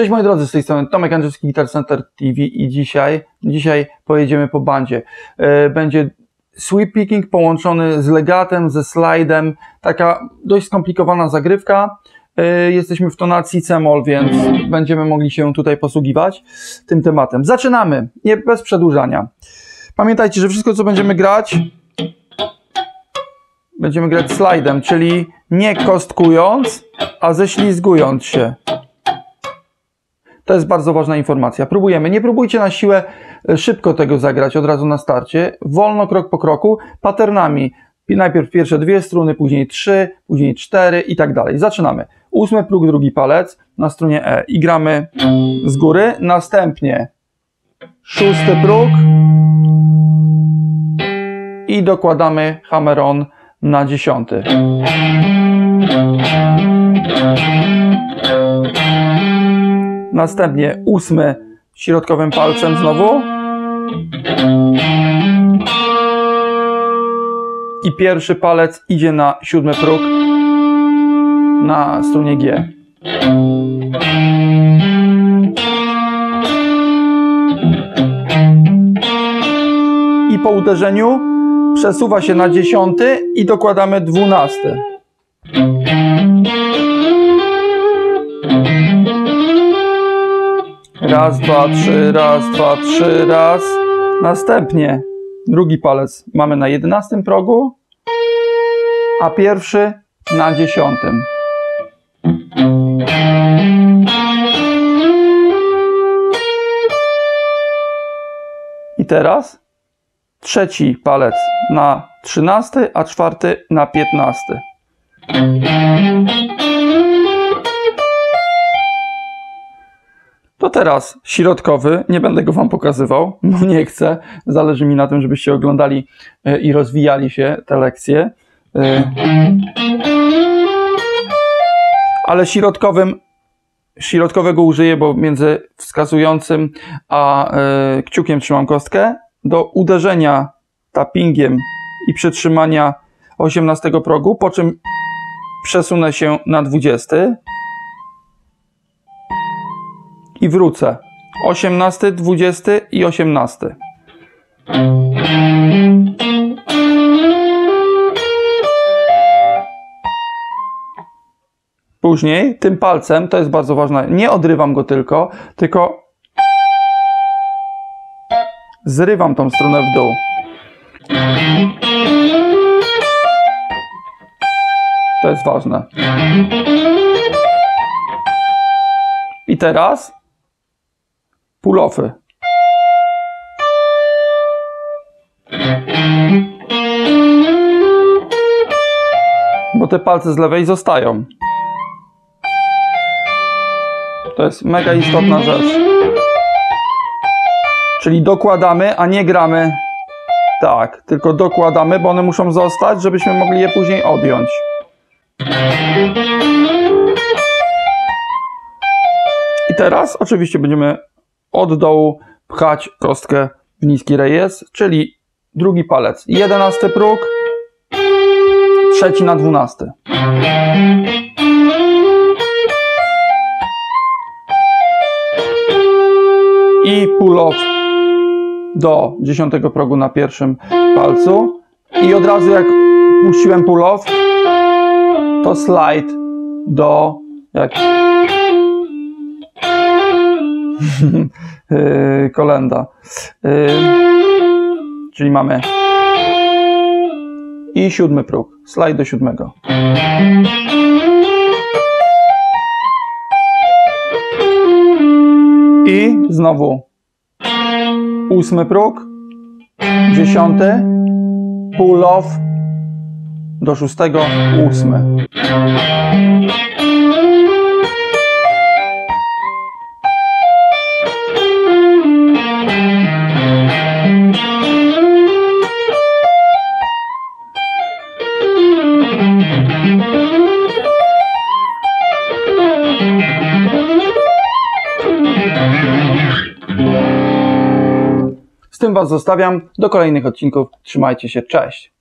Cześć moi drodzy, z tej strony Tomek Andrzejski, Guitar Center TV i dzisiaj, dzisiaj pojedziemy po bandzie. E, będzie sweep picking połączony z legatem, ze slidem, taka dość skomplikowana zagrywka. E, jesteśmy w tonacji C-moll, więc będziemy mogli się tutaj posługiwać tym tematem. Zaczynamy, nie bez przedłużania. Pamiętajcie, że wszystko co będziemy grać, będziemy grać slidem, czyli nie kostkując, a ześlizgując się. To jest bardzo ważna informacja. Próbujemy. Nie próbujcie na siłę e, szybko tego zagrać od razu na starcie. Wolno, krok po kroku, patternami. Najpierw pierwsze dwie struny, później trzy, później cztery i tak dalej. Zaczynamy. Ósmy próg, drugi palec na strunie E i gramy z góry. Następnie szósty próg i dokładamy hammer on na dziesiąty. Następnie ósmy środkowym palcem znowu. I pierwszy palec idzie na siódmy próg na strunie G. I po uderzeniu przesuwa się na dziesiąty i dokładamy dwunasty. Raz, dwa, trzy, raz, dwa, trzy, raz. Następnie drugi palec mamy na jedenastym progu, a pierwszy na dziesiątym. I teraz trzeci palec na trzynasty, a czwarty na piętnasty. Teraz środkowy, nie będę go Wam pokazywał, bo nie chcę. Zależy mi na tym, żebyście oglądali e, i rozwijali się te lekcje. E, ale środkowym, środkowego użyję, bo między wskazującym a e, kciukiem trzymam kostkę. Do uderzenia tappingiem i przytrzymania 18 progu, po czym przesunę się na 20 i wrócę. 18, 20 i 18. Później tym palcem, to jest bardzo ważne, nie odrywam go tylko, tylko zrywam tą stronę w dół. To jest ważne. I teraz Pulofy. Bo te palce z lewej zostają. To jest mega istotna rzecz. Czyli dokładamy, a nie gramy tak, tylko dokładamy, bo one muszą zostać, żebyśmy mogli je później odjąć. I teraz oczywiście będziemy od dołu pchać kostkę w niski rejestr, czyli drugi palec, jedenasty próg, trzeci na dwunasty. I pull off do dziesiątego progu na pierwszym palcu. I od razu jak puściłem pull off, to slide do jak kolenda. Yy, czyli mamy i siódmy próg. Slajd do siódmego. I znowu ósmy próg, dziesiąty, pull off do szóstego, ósmy. Z tym Was zostawiam. Do kolejnych odcinków. Trzymajcie się. Cześć.